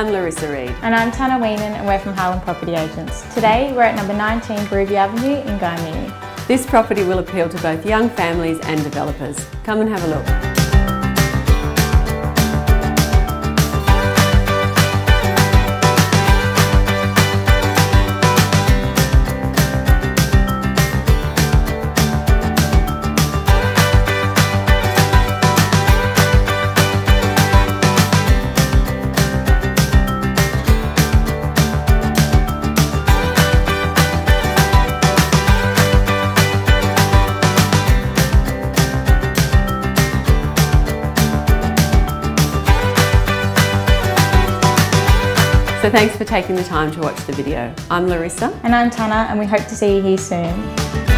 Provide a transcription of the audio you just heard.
I'm Larissa Reed. And I'm Tana Weenan and we're from Highland Property Agents. Today we're at number 19 Birubi Avenue in Gymea. This property will appeal to both young families and developers. Come and have a look. So thanks for taking the time to watch the video. I'm Larissa. And I'm Tana and we hope to see you here soon.